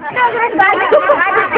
Ja, dat is.